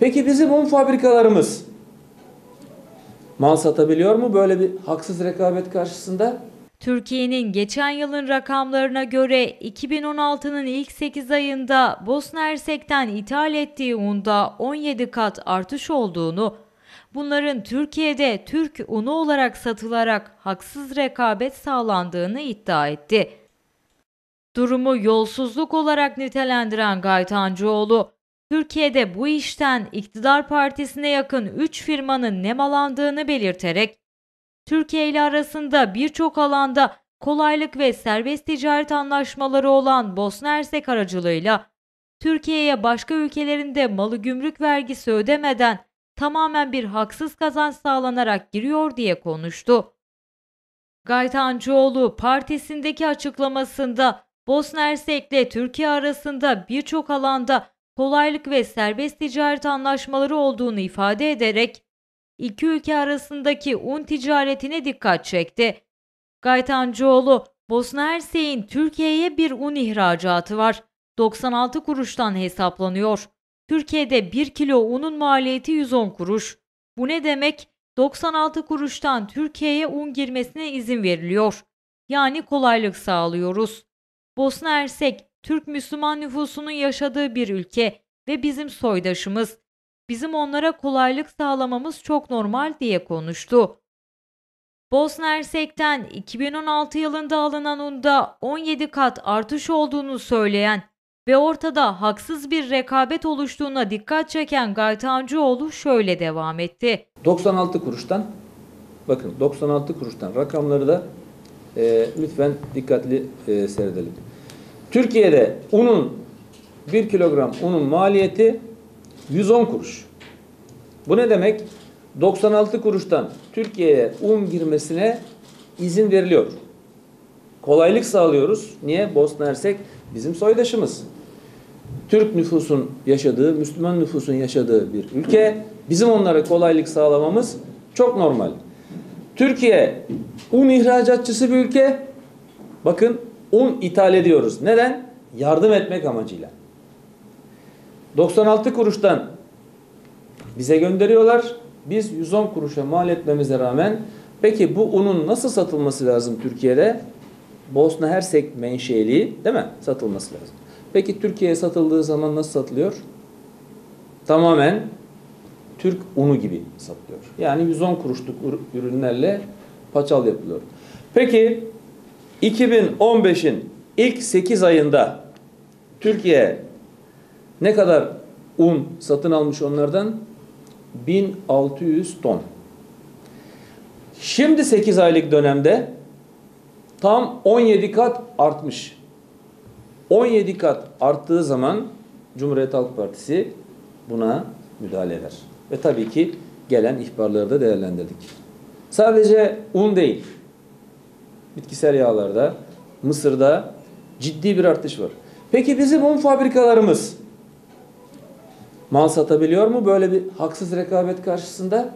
Peki bizim un fabrikalarımız mal satabiliyor mu böyle bir haksız rekabet karşısında? Türkiye'nin geçen yılın rakamlarına göre 2016'nın ilk 8 ayında Bosna Hersek'ten ithal ettiği unda 17 kat artış olduğunu, bunların Türkiye'de Türk unu olarak satılarak haksız rekabet sağlandığını iddia etti. Durumu yolsuzluk olarak nitelendiren Gaytancıoğlu, Türkiye'de bu işten iktidar partisine yakın 3 firmanın nemalandığını belirterek, Türkiye ile arasında birçok alanda kolaylık ve serbest ticaret anlaşmaları olan Bosna Hersek aracılığıyla Türkiye'ye başka ülkelerinde malı gümrük vergisi ödemeden tamamen bir haksız kazanç sağlanarak giriyor diye konuştu. Gaytancıoğlu partisindeki açıklamasında Bosna Hersek ile Türkiye arasında birçok alanda kolaylık ve serbest ticaret anlaşmaları olduğunu ifade ederek iki ülke arasındaki un ticaretine dikkat çekti. Gaytancıoğlu, Bosna Hersek'in Türkiye'ye bir un ihracatı var. 96 kuruştan hesaplanıyor. Türkiye'de 1 kilo unun maliyeti 110 kuruş. Bu ne demek? 96 kuruştan Türkiye'ye un girmesine izin veriliyor. Yani kolaylık sağlıyoruz. Bosna Hersek, Türk Müslüman nüfusunun yaşadığı bir ülke ve bizim soydaşımız. Bizim onlara kolaylık sağlamamız çok normal diye konuştu. Bosna Hersek'ten 2016 yılında alınan unda 17 kat artış olduğunu söyleyen ve ortada haksız bir rekabet oluştuğuna dikkat çeken Gaytancıoğlu şöyle devam etti. 96 kuruştan bakın 96 kuruştan rakamları da e, lütfen dikkatli e, seyredelim. Türkiye'de unun 1 kilogram unun maliyeti 110 kuruş. Bu ne demek? 96 kuruştan Türkiye'ye un girmesine izin veriliyor. Kolaylık sağlıyoruz. Niye? Bosna Hersek bizim soydaşımız. Türk nüfusun yaşadığı, Müslüman nüfusun yaşadığı bir ülke. Bizim onlara kolaylık sağlamamız çok normal. Türkiye un ihracatçısı bir ülke. Bakın un ithal ediyoruz. Neden? Yardım etmek amacıyla. 96 kuruştan bize gönderiyorlar. Biz 110 kuruşa mal etmemize rağmen peki bu unun nasıl satılması lazım Türkiye'de? Bosna Hersek menşeli değil mi? Satılması lazım. Peki Türkiye'ye satıldığı zaman nasıl satılıyor? Tamamen Türk unu gibi satılıyor. Yani 110 kuruşluk ürünlerle paçal yapılıyor. Peki 2015'in ilk 8 ayında Türkiye ne kadar un satın almış onlardan? 1600 ton. Şimdi 8 aylık dönemde tam 17 kat artmış. 17 kat arttığı zaman Cumhuriyet Halk Partisi buna müdahale eder. Ve tabii ki gelen ihbarları da değerlendirdik. Sadece un değil. Bitkisel yağlarda, Mısır'da ciddi bir artış var. Peki bizim un fabrikalarımız mal satabiliyor mu böyle bir haksız rekabet karşısında?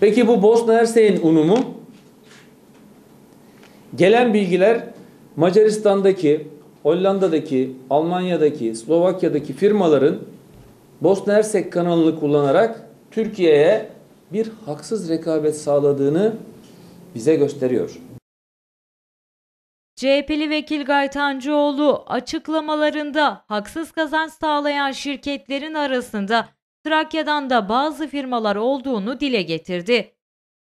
Peki bu Bosna Hersek'in unu mu? Gelen bilgiler Macaristan'daki, Hollanda'daki, Almanya'daki, Slovakya'daki firmaların Bosna Hersek kanalını kullanarak Türkiye'ye bir haksız rekabet sağladığını bize gösteriyor. CHP'li vekil Gaytancıoğlu açıklamalarında haksız kazanç sağlayan şirketlerin arasında Trakya'dan da bazı firmalar olduğunu dile getirdi.